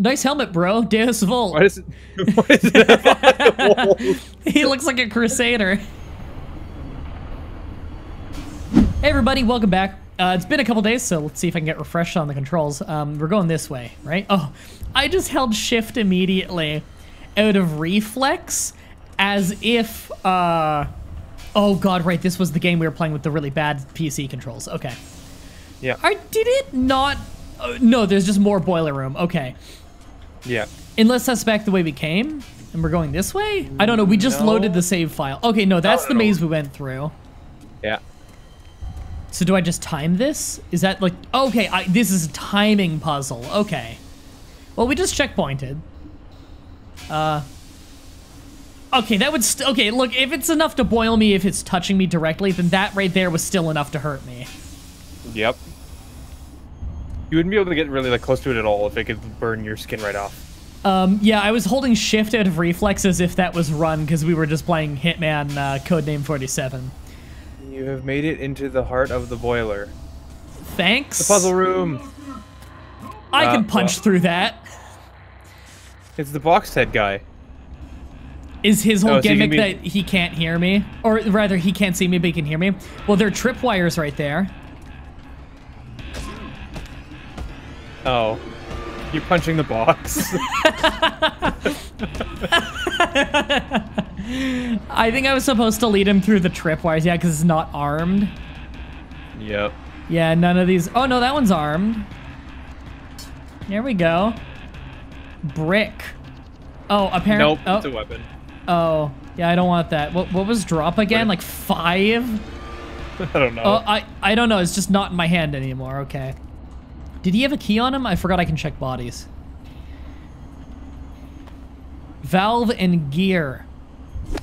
Nice helmet, bro. Deus Vult. Why is it? Why it? he looks like a crusader. Hey everybody, welcome back. Uh, it's been a couple days, so let's see if I can get refreshed on the controls. Um, we're going this way, right? Oh, I just held shift immediately out of reflex as if, uh, oh god, right, this was the game we were playing with the really bad PC controls. Okay. yeah. I did it not, uh, no, there's just more boiler room. Okay. Yeah. Unless that's back the way we came, and we're going this way? I don't know, we just No. loaded the save file. Okay, no, that's No, the no, maze we went through. Yeah. So do I just time this? Is that like, okay, I, this is a timing puzzle. Okay. Well, we just checkpointed. Uh. Okay, that would okay, look, if it's enough to boil me if it's touching me directly, then that right there was still enough to hurt me. Yep. You wouldn't be able to get really like close to it at all if it could burn your skin right off. Um, yeah, I was holding shift out of reflex as if that was run because we were just playing Hitman uh, Codename 47. You have made it into the heart of the boiler. Thanks. The puzzle room. I Uh, can punch well. through that. It's the box head guy. Is his whole Oh, gimmick can that he can't hear me? Or rather, he can't see me, but he can hear me? Well, there are tripwires right there. Oh. You're punching the box. I think I was supposed to lead him through the tripwires, yeah, because it's not armed. yep. Yeah, none of these. Oh, no, that one's armed. There we go. Brick. Oh, apparently. Nope. It's a Oh, weapon. oh, yeah, I don't want that. What, what was drop again? Like five? I don't know. Oh, I, I don't know. It's just not in my hand anymore. Okay. Did he have a key on him? I forgot I can check bodies. Valve and gear.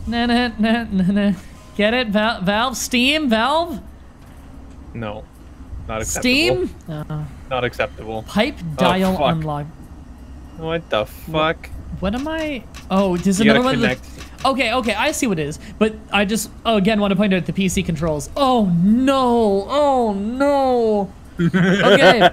Nah, nah, nah, nah, nah. Get it? Val Valve? Steam? Valve? no. Not acceptable. Steam? Uh, Not acceptable. pipe dial fuck. unlock. What the fuck? What am I? Oh, You another one. connect. Okay, okay, I see what it is. But I just, oh, again, want to point out the PC controls. Oh, no. Oh, no. Okay.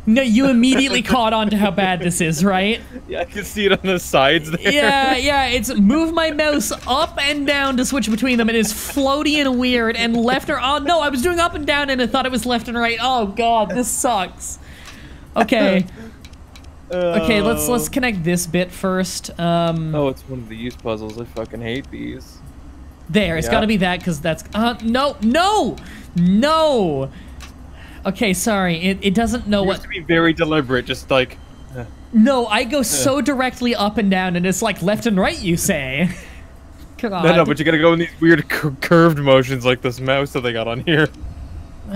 no, you immediately caught on to how bad this is, right? Yeah, I can see it on the sides there. Yeah, yeah, it's move my mouse up and down to switch between them. It is floaty and weird and left or, oh, no, I was doing up and down and I thought it was left and right. Oh, God, this sucks. Okay. Okay, let's let's connect this bit first. Um, Oh, it's one of the use puzzles. I fucking hate these. There, it's Yeah. got to be that because that's uh no no no. Okay, sorry. It it doesn't know You what. have to be very deliberate, just like. No, I go so directly up and down, and it's like left and right. You say. God. No, no, but you gotta go in these weird cur- curved motions like this mouse that they got on here.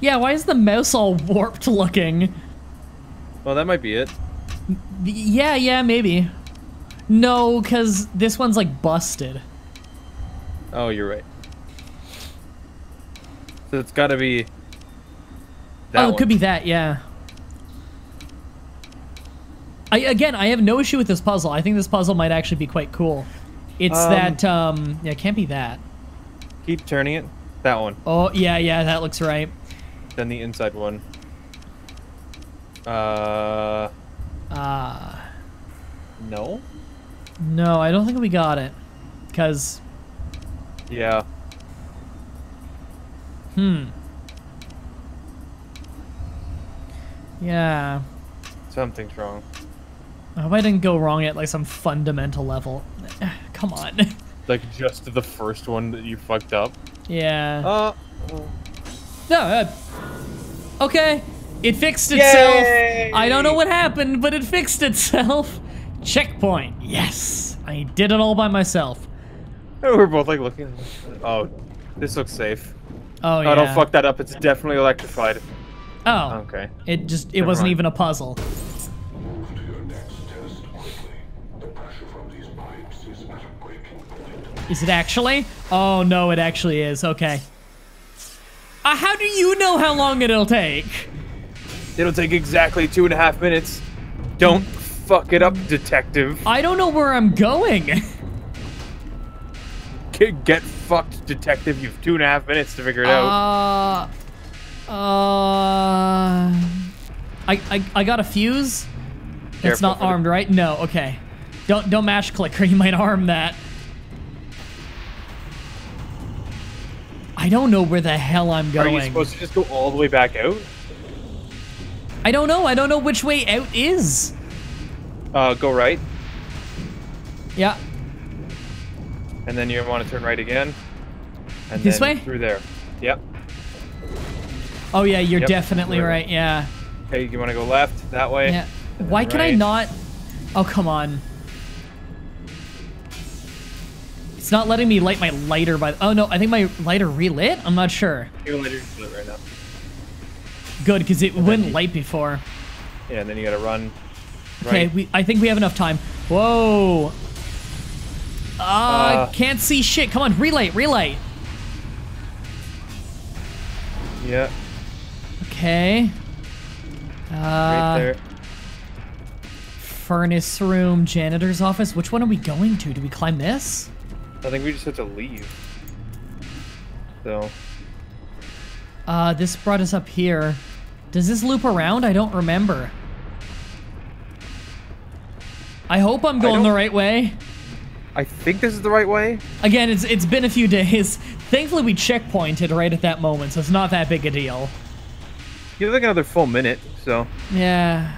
yeah, why is the mouse all warped looking? Well, that might be it. Yeah, yeah, maybe. No, because this one's like busted. Oh, you're right. So it's gotta be. That oh, it one. could be that. Yeah. I again, I have no issue with this puzzle. I think this puzzle might actually be quite cool. It's Um, that um yeah, it can't be that. Keep turning it. That one. Oh, yeah, yeah, that looks right. Then the inside one. Uh. Uh No? no, I don't think we got it. Cuz Yeah. hmm. Yeah. Something's wrong. I hope I didn't go wrong at like some fundamental level. Come on. Like just the first one that you fucked up. yeah. Uh. No. Uh, okay. It fixed itself. Yay! I don't know what happened, but it fixed itself. Checkpoint. Yes. I did it all by myself. We're both like looking. Oh, this looks safe. Oh yeah. Oh, don't fuck that up. It's definitely electrified. Oh. Okay. It just it Never wasn't mind. even a puzzle. Move to your next test quickly. The pressure from these pipes is at a breaking point. Is it actually? Oh no, it actually is. Okay. Uh, how do you know how long it'll take? It'll take exactly two and a half minutes. Don't fuck it up, detective. I don't know where I'm going. Get, fucked, detective. You have two and a half minutes to figure it out. Uh, uh, I, I, I got a fuse. Careful not armed, right? No, okay. Don't don't mash click or you might arm that. I don't know where the hell I'm going. Are you supposed to just go all the way back out? I don't know. I don't know which way out is. Uh, go right, Yeah. And then you want to turn right again. And This then way? Through there. Yep. Oh yeah, you're Yep, definitely right. right. Yeah. Okay, you want to go left that way? Yeah. Why can I not? Oh come on. It's not letting me light my lighter by. Oh no, I think my lighter relit. I'm not sure. You can later do it right now. Good, because it wouldn't light before. Yeah, and then you gotta run. Okay, Right. we. I think we have enough time. Whoa. Uh, Uh. can't see shit. Come on, relay, relay. Yeah, Okay. Uh, right there. Furnace room, janitor's office. Which one are we going to? Do we climb this? I think we just have to leave. So, Uh, this brought us up here. Does this loop around? I don't remember. I hope I'm going the right way. I think this is the right way. Again, it's it's been a few days. Thankfully, we checkpointed right at that moment, so it's not that big a deal. You have like another full minute, so. Yeah,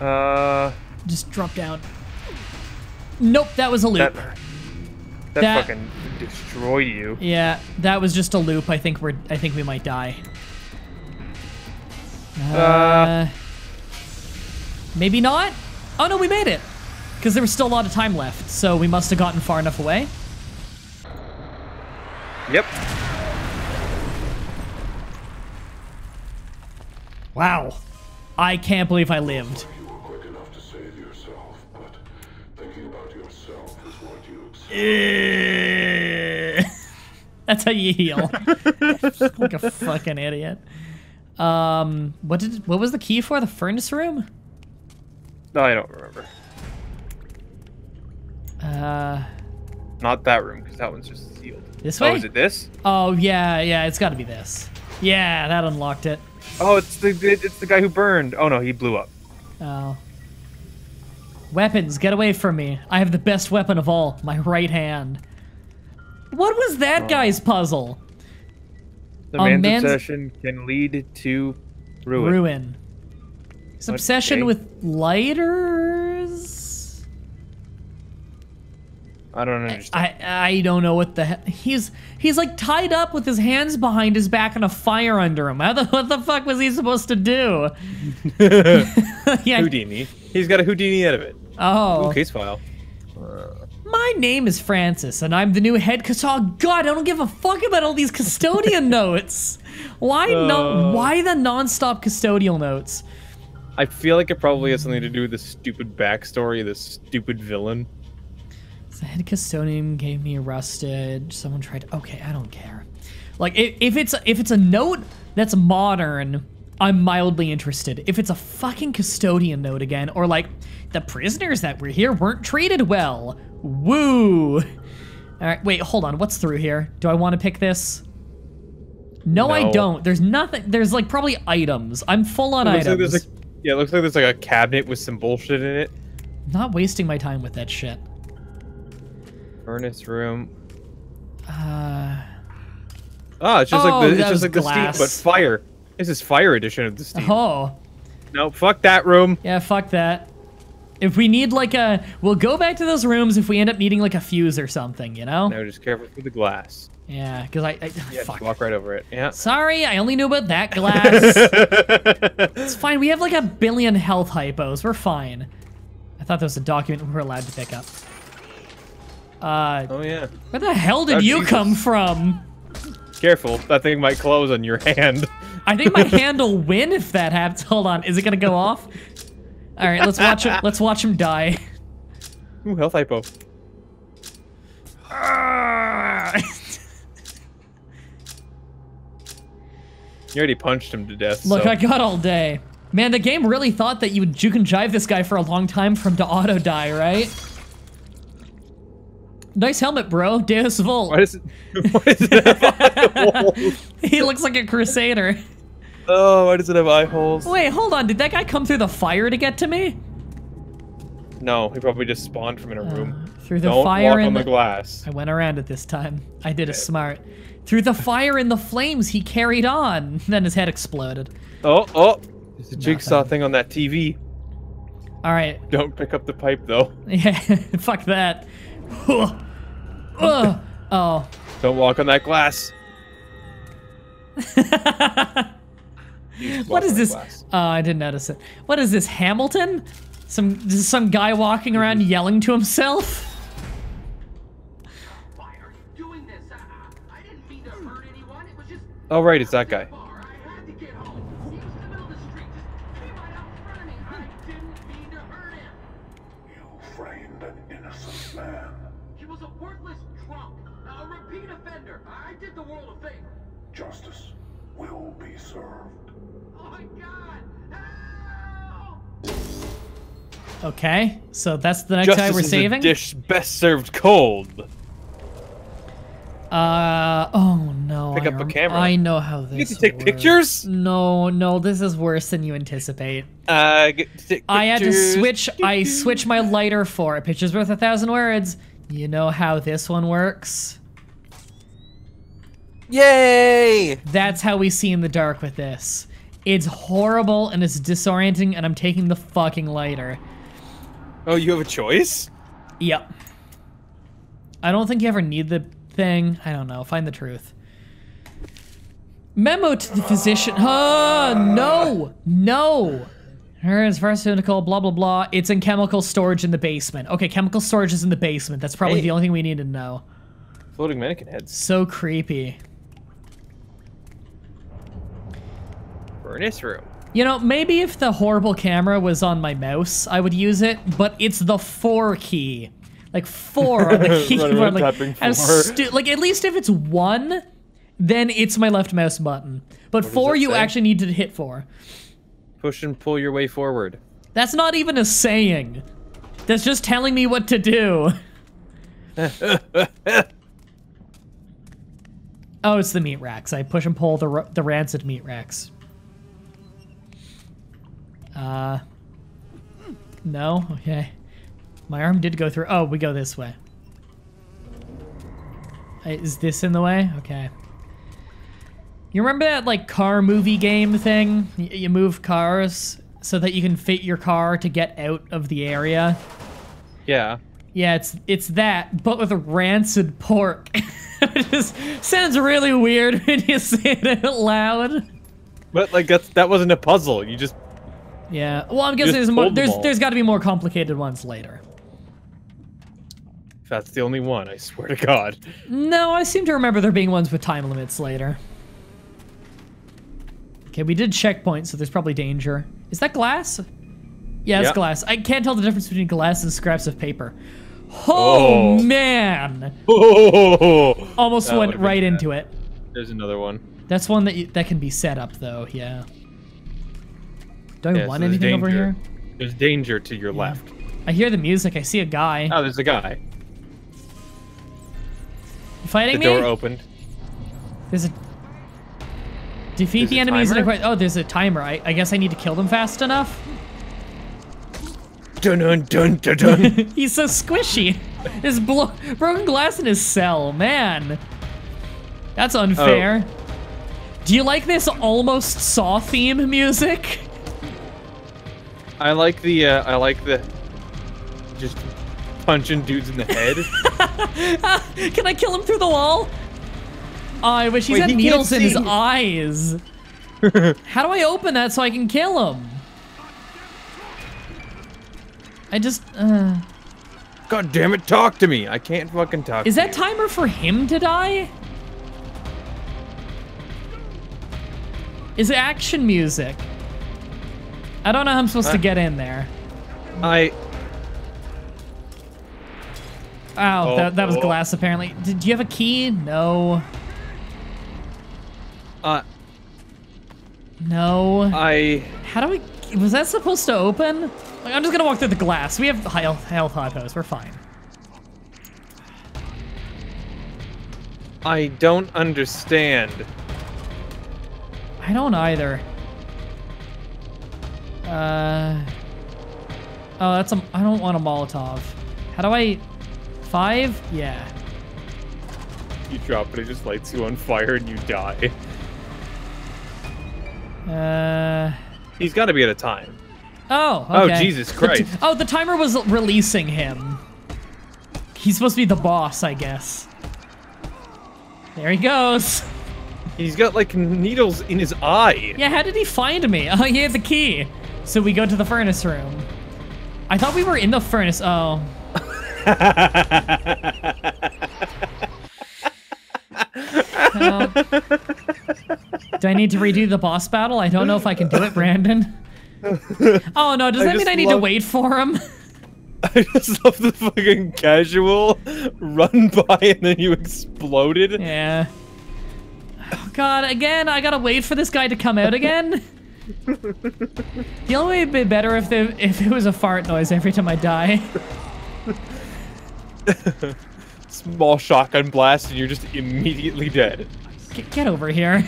Uh, just drop down. Nope, that was a loop. that, that, That- fucking destroyed you. Yeah, that was just a loop. I think we're. I think we might die. Uh, Uh. maybe not. Oh no, we made it. Because there was still a lot of time left, so we must have gotten far enough away. Yep. Wow, I can't believe I lived. You were quick enough to save yourself, but thinking about yourself is what you accept. That's how you heal. like a fucking idiot. Um, what did? What was the key for the furnace room? No, I don't remember. Uh, Not that room, because that one's just sealed. this way. Oh, is it this? Oh yeah, yeah, it's got to be this. Yeah, that unlocked it. Oh, it's the it's the guy who burned. Oh no, he blew up. Oh. Weapons, get away from me. I have the best weapon of all, my right hand. What was that guy's puzzle? The man's, man's- obsession can lead to ruin. Ruin. His obsession Okay. with lighters? I don't understand. I I don't know what the he- he's he's like tied up with his hands behind his back and a fire under him. How the what the fuck was he supposed to do? yeah. Houdini. He's got a Houdini out of it. Oh. Ooh, case file. My name is Francis, and I'm the new head custodian. God, I don't give a fuck about all these custodian notes. Why no? Uh. Why the nonstop custodial notes? I feel like it probably has something to do with the stupid backstory of this stupid villain. The head custodian gave me arrested. Someone tried. To, Okay, I don't care. Like if, if it's if it's a note that's modern, I'm mildly interested. If it's a fucking custodian note again, or like the prisoners that were here weren't treated well. Woo. All right, wait, hold on. What's through here? Do I want to pick this? No, I don't. There's nothing. There's like probably items. I'm full on It looks like items. a, yeah, it looks like there's like a cabinet with some bullshit in it. Not wasting my time with that shit. Furnace room. Uh, Ah, it's just Oh, like the it's just like the glass. Steam, but fire. This is fire edition of the Steam. oh. No, fuck that room. Yeah, fuck that. If we need like a, we'll go back to those rooms if we end up needing like a fuse or something, you know? No, just careful with the glass. Yeah, because I, I Yeah, fuck. walk right over it. Yeah. Sorry, I only knew about that glass. it's fine. We have like a billion health hypos. We're fine. I thought there was a document we were allowed to pick up. Uh, oh yeah. where the hell did Oh, you Jesus. come from? Careful, that thing might close on your hand. I think my hand will win if that happens. Hold on, is it gonna go off? All right, let's watch him. Let's watch him die. Ooh, health hypo. You already punched him to death. Look, so. I got all day. Man, the game really thought that you would juke and jive this guy for a long time for him to auto die, right? Nice helmet, bro. Deus Vult. Why does it? Why is it? he looks like a crusader. Oh, why does it have eye holes? Wait, hold on. Did that guy come through the fire to get to me? No, he probably just spawned from in a room. Uh, through the Don't fire walk and on the the- glass. I went around it this time. I did a smart. Through the fire and the flames, he carried on. Then his head exploded. Oh, oh! There's a jigsaw Nothing. thing on that TV. All right. Don't pick up the pipe though. Yeah, fuck that. Ugh. oh. Don't walk on that glass. You just What walk is on the this? glass. Oh, I didn't notice it. What is this, Hamilton? Some this some guy walking around mm-hmm. yelling to himself? Why are you doing this? I, I didn't mean to hurt anyone. It was just. Oh right, it's that guy. Okay, so that's the next Justice guy we're is saving. a dish best served cold. Uh oh no! Pick I up a camera. I know how this. You get to take works. pictures? No, no, this is worse than you anticipate. Uh, get to take I had to switch. I switched my lighter for a picture's worth a thousand words. You know how this one works. Yay! That's how we see in the dark with this. It's horrible and it's disorienting, and I'm taking the fucking lighter. Oh, you have a choice? Yep. I don't think you ever need the thing. I don't know. Find the truth. Memo to the physician. Ah, no, no. Her is pharmaceutical, blah blah blah. It's in chemical storage in the basement. Okay, chemical storage is in the basement. That's probably Hey. the only thing we need to know. Floating mannequin heads. So creepy. Furnace room. You know, maybe if the horrible camera was on my mouse, I would use it, but it's the four key. Like four on the Running keyboard. Like, four. like, at least if it's one, then it's my left mouse button. But four, you say? actually need to hit four. Push and pull your way forward. That's not even a saying. That's just telling me what to do. oh, it's the meat racks. I push and pull the the rancid meat racks. Uh, no. Okay. My arm did go through. Oh, we go this way. Uh, Is this in the way? Okay. You remember that like car movie game thing? Y- You move cars so that you can fit your car to get out of the area. Yeah. Yeah, it's it's that, but with a rancid pork. it just sounds really weird when you say it out loud. But like that's that wasn't a puzzle. You just Yeah. Well, I'm guessing there's more. There's there's got to be more complicated ones later. if that's the only one, I swear to God. No, I seem to remember there being ones with time limits later. Okay, we did checkpoint, so there's probably danger. Is that glass? Yeah, it's Yeah. glass. I can't tell the difference between glass and scraps of paper. Oh, Oh. man! Oh, Almost That went right bad. into it. there's another one. That's one that you, that can be set up though. Yeah. Do I Yeah, want there's anything over here? There's danger to your left. I hear the music. I see a guy. Oh, there's a guy. You fighting The door opened. There's a defeat There's the enemies in a. Oh, there's a timer. I, I guess I need to kill them fast enough. Dun dun dun dun dun. He's so squishy. There's blo- broken glass in his cell. Man, that's unfair. Oh. Do you like this almost Saw theme music? I like the uh, I like the just punching dudes in the head. Can I kill him through the wall? Oh, I wish he Wait, had he needles in his eyes. How do I open that so I can kill him? I just, uh... God damn it, talk to me. I can't fucking talk. Is that timer for him to die? Is it action music? I don't know how I'm supposed to Uh, get in there. I Ow, Oh, that, that was oh. glass apparently. Did you have a key? No. uh No. I How do we... Was that supposed to open? Like, I'm just gonna walk through the glass. We have health, health hot hypos. We're fine. I don't understand. I don't either. Uh. Oh, that's a. I don't want a Molotov. How do I? Five? Yeah. You drop it, it just lights you on fire and you die. Uh. He's got to be at a time. Oh. Oh, Okay. Jesus The Christ. oh, the timer was releasing him. He's supposed to be the boss, I guess. There he goes. He's got like needles in his eye. Yeah, how did he find me? Oh, he had the key. So we go to the furnace room. I thought we were in the furnace. Oh. Uh, do I need to redo the boss battle? I don't know if I can do it, Brandon. Oh no, does I that mean I need to wait for him? I just love the fucking casual run by and then you exploded. Yeah. Oh god, again, I gotta wait for this guy to come out again? The only way it'd be better if, the, if it was a fart noise every time I die. Small shotgun blast and you're just immediately dead. Get, get over here.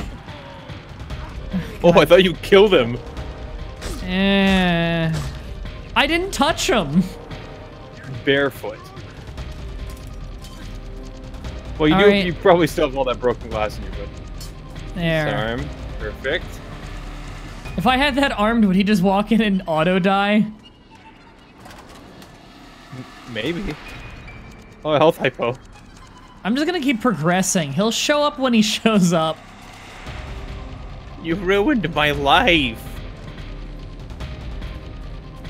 Oh, I thought you killed him. Eh. I didn't touch him. Barefoot. Well, you do. right. You probably still have all that broken glass in your foot. There. Arm. Perfect. If I had that armed, would he just walk in and auto die? Maybe. Oh, health hypo. I'm just gonna keep progressing. He'll show up when he shows up. You ruined my life.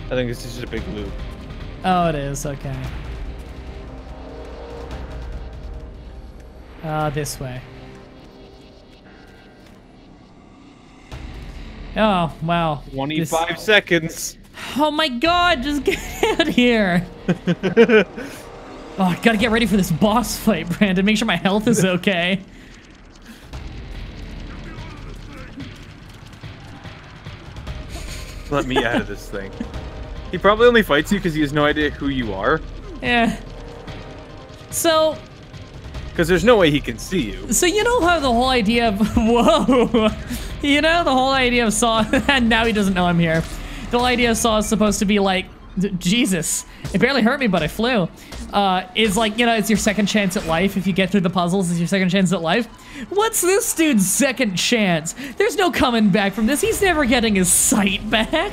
I think this is just a big loop. Oh, it is. Okay. Uh, this way. Oh, wow. This- 25 seconds. Oh my god, just get out here. oh, I gotta get ready for this boss fight, Brandon. Make sure my health is okay. Let me out of this thing. He probably only fights you because he has no idea who you are. Yeah. So, Because there's no way he can see you. so you know how the whole idea of whoa, you know the whole idea of Saw, and now he doesn't know I'm here. The whole idea of Saw is supposed to be like, Jesus, it barely hurt me, but I flew. Uh, is like you know it's your second chance at life if you get through the puzzles. It's your second chance at life. What's this dude's second chance? There's no coming back from this. He's never getting his sight back.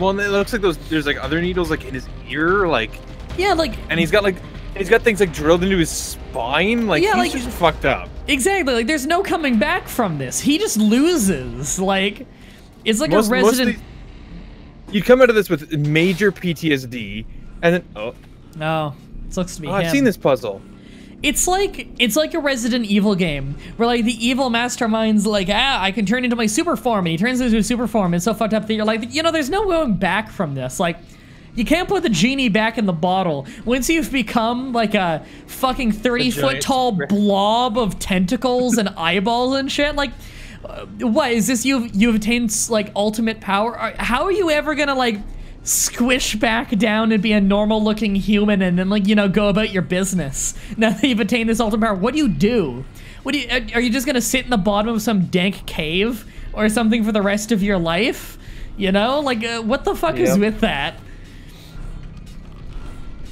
Well, and it looks like those. There's like other needles like in his ear, like, Yeah, like and he's got like, he's got things like drilled into his spine. Like, Yeah, he's like- just fucked up. Exactly. Like, there's no coming back from this. He just loses. Like, it's like Most, a resident. you'd come out of this with major PTSD, and then oh, No, this looks to be oh. I've seen this puzzle. It's like it's like a Resident Evil game where like the evil mastermind's like, ah, I can turn into my super form, and he turns into a super form. It's so fucked up that you're like, you know, there's no going back from this. Like, you can't put the genie back in the bottle. Once you've become like a fucking 30 foot tall blob of tentacles and eyeballs and shit, like. uh, What is this? You've you've attained like ultimate power. Are- How are you ever gonna like squish back down and be a normal looking human and then like you know go about your business now that you've attained this ultimate power what do you do what do you uh, are you just gonna sit in the bottom of some dank cave or something for the rest of your life you know like uh, what the fuck is with that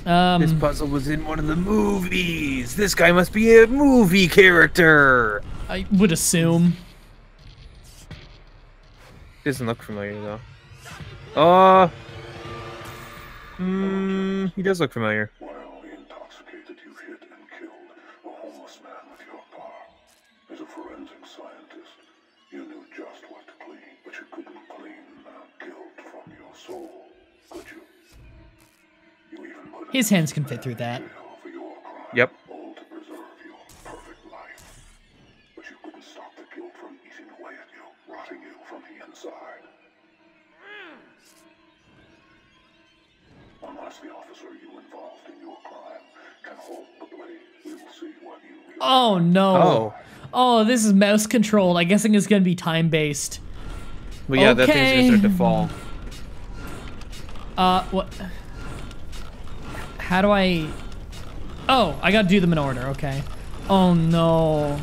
um This puzzle was in one of the movies. This guy must be a movie character. i would assume Doesn't look familiar though. Uh. Hmm. He does look familiar. Wildly intoxicated, you've hit and killed a homeless man with your car. As a forensic scientist, you knew just what to clean, but you couldn't clean the guilt from your soul, could you? You even put his hands can fit through that jail for your crime, Yep. all to preserve your perfect life. But you couldn't stop the guilt from eating away at you, rotting you from the inside. Unless the officer you involved in your crime can hold the blade, we will see what you really oh no Oh. oh this is mouse controlled i guessing it's gonna be time based But yeah, that thing's Okay. gonna start to fall. Uh, what? How do I? Oh, I gotta do them in order. Okay. Oh no.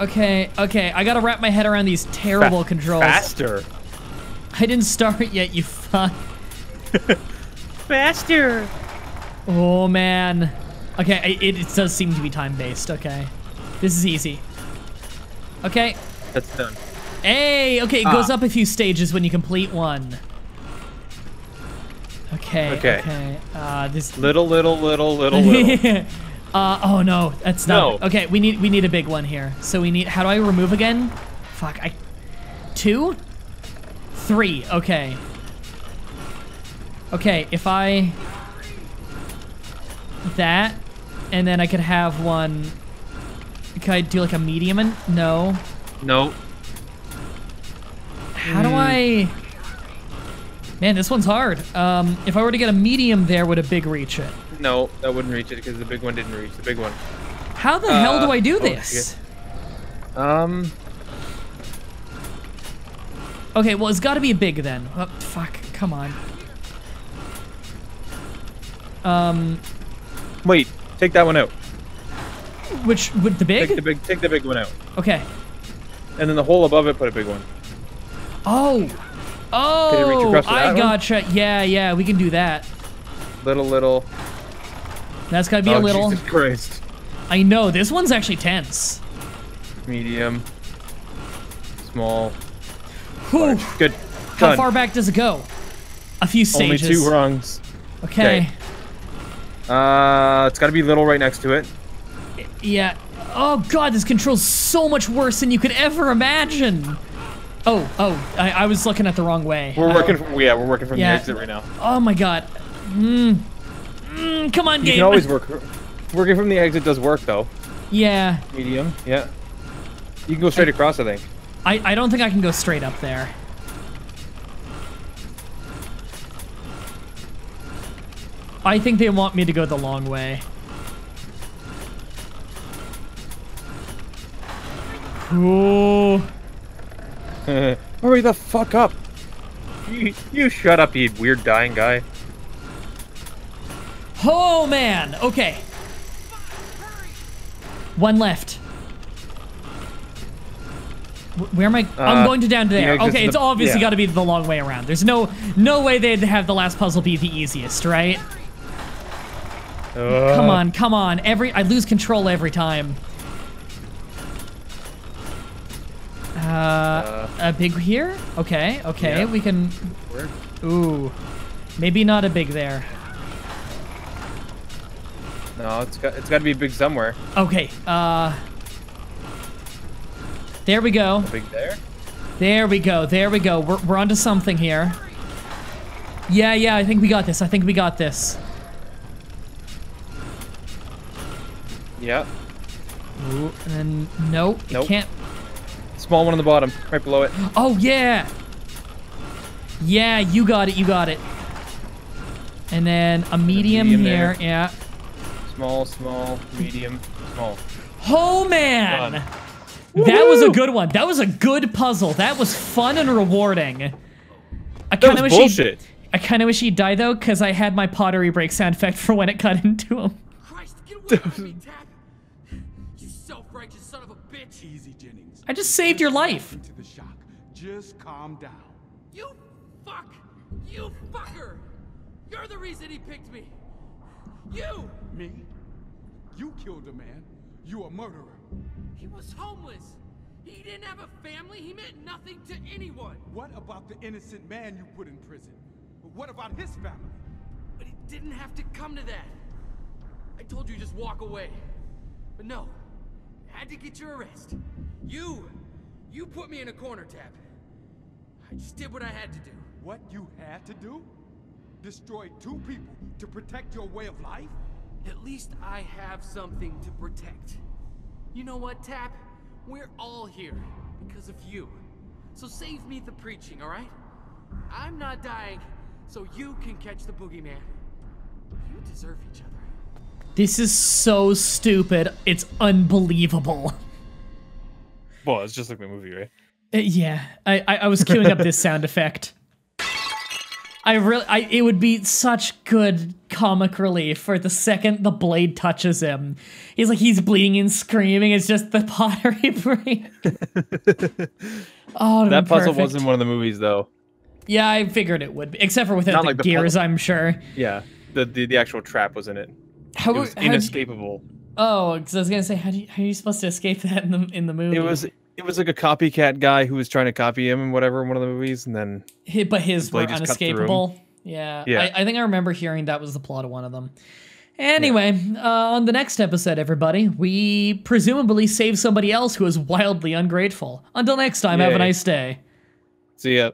Okay, okay. I gotta wrap my head around these terrible Fa- controls. Faster. I didn't start yet, you fuck. Faster. Oh man. Okay, it, it does seem to be time based. Okay, this is easy. Okay. That's done. Hey. Okay, it goes Ah. up a few stages when you complete one. Okay. Okay. Okay. Uh, this. Little, little, little, little, little. uh. Oh no, that's not. No. Okay, we need we need a big one here. So we need. How do I remove again? Fuck. I. Two. Three. Okay. Okay. If I. That, and then I could have one. Could I do like a medium? And no. no. How do I? Man, this one's hard. Um, if I were to get a medium there, would a big reach it? No, that wouldn't reach it because the big one didn't reach the big one. How the hell do Uh, I do oh, this? Um, Okay, well, it's got to be a big then. Oh, fuck, come on. Um, wait, take that one out. which with the big? Take the big, take the big one out, Okay. and then the hole above it, put a big one. Oh, oh, I that one? gotcha. Yeah, yeah, we can do that. Little, little. That's gotta be oh, a little. Jesus Christ. I know this one's actually tense. Medium. Small. Whew. large. Good. How Done. far back does it go? A few stages. Only two rungs. Okay. Okay. Uh, it's got to be little right next to it. Yeah. Oh god, this control's so much worse than you could ever imagine. Oh, oh, I, I was looking at the wrong way. We're Oh. working. From, yeah, we're working from Yeah. the exit right now. Oh my god. Mm. Mm, come on, You game. can always work. Working from the exit does work though. Yeah. Medium. Yeah. You can go straight across. I think. I, I don't think I can go straight up there. I think they want me to go the long way. Ooh. Hurry the fuck up. You, you shut up, you weird dying guy. Oh man. Okay. One left. Where am I? I'm Uh, going to down the there. exit's Okay, it's the- obviously yeah. got to be the long way around. There's no no way they'd have the last puzzle be the easiest, right? Come Uh, on, come on. Every I lose control every time. Uh, a big here? Okay, okay, Yeah. we can. Ooh, maybe not a big there. No, it's got it's got to be big somewhere. Okay, uh, there we go. Big there. There we go. There we go. We're we're onto something here. Yeah, yeah. I think we got this. I think we got this. Yeah. Ooh, and then nope, it Nope. can't. Small one on the bottom, right below it. Oh yeah. Yeah, you got it. You got it. And then a medium, medium here. there. Yeah. Small, small, medium, small. Oh man. Done. That was a good one. That was a good puzzle. That was fun and rewarding. I That kind of was wish bullshit. he. I kind of wish he'd die though, because I had my pottery break sound effect for when it cut into him. Christ, get away from me, Tapp! You self-righteous son of a bitch! Easy, Jennings. I just saved your life. Into the shock. Just calm down. You fuck! You fucker! You're the reason he picked me! You! Me? You killed a man. You a murderer. He was homeless! He didn't have a family, he meant nothing to anyone! What about the innocent man you put in prison? But what about his family? But it didn't have to come to that. I told you just walk away. But no. Had to get your arrest. You! You put me in a corner, Tapp. I just did what I had to do. What you had to do? Destroy two people to protect your way of life? At least I have something to protect. You know what, Tapp? We're all here because of you. So save me the preaching, alright? I'm not dying, so you can catch the boogeyman. You deserve each other. This is so stupid. It's unbelievable. Well, it's just like the movie, right? Uh, yeah, I, I I was queuing up this sound effect. I really, I it would be such good comic relief for the second the blade touches him. He's like he's bleeding and screaming. It's just the pottery break. oh, That puzzle perfect. wasn't one of the movies though. Yeah, I figured it would be, except for without Not the like the gears, puzzle. I'm sure. Yeah, the, the the actual trap was in it. How, It was you- inescapable. oh, because I was gonna say, how, do you, how are you supposed to escape that in the in the movie? It was it was like a copycat guy who was trying to copy him and whatever in one of the movies, and then but his were blade just cut through 'em. unescapable. Yeah, Yeah. I, I think I remember hearing that was the plot of one of them. Anyway, uh, on the next episode, everybody, we presumably save somebody else who is wildly ungrateful. Until next time, have a nice day. see ya.